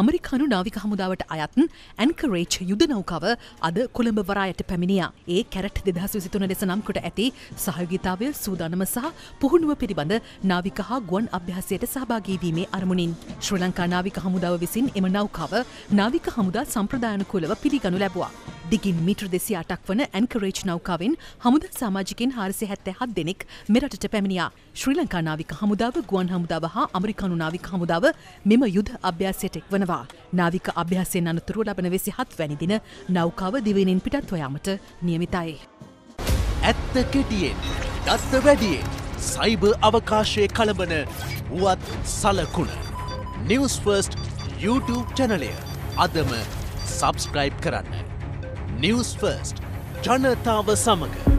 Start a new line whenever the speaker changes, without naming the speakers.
අමරිකානු නාවික හමුදාවට අයත් ඇන්කරේච් යුද නෞකාව අද කොළඹ වරායට පැමිණියා. ඒ කැරට් දෙදහස් විසිතුන ලෙස නම්කොට ඇති සහයෝගිතාවය සූදානම සහ පුහුණුව පිළිබඳ නාවික හා ගුවන් අභ්‍යාසයට සහභාගීවීමේ අරමුණින්. ශ්‍රී ලංකා නාවික හමුදාව විසින් එම නෞකාව නාවික හමුදා සම්ප්‍රදායනුකූලව පිළිගනු ලැබවා. දිගින් මීට්‍ර දෙසි අටක් වන ඇන්කරේච් නෞකාවෙන් හමුද සාමාජිකින් හාරසි හැත්තෑ හත් දෙනෙක් මෙරටට පැමිණියා. ශ්‍රී ලංකා නාවික හමුදාව ගුවන් හමුදාව හා අමරිකානු නාවික හමුදාව මෙම යුද අභ්‍යාසයට එක්වනවා. නාවික අභ්‍යාසයෙන් අනතුරුව ලබන වෙසි හත් වැනි දින නෞකාව දිවෙනෙන් පිටත් ඔයාමට නියමිතයි.
ඇත්ත කෙටියෙන් දත්ත වැඩියෙන් සයිබ අවකාශය කළඹන වුවත් සලකුණ. නිවස් ෆර්ස්ට් YouTube චැනලය අදම සබස්ක්‍රයිබ් කරන්න. නිවස් ෆර්ස්ට් ජනතාව සමඟ.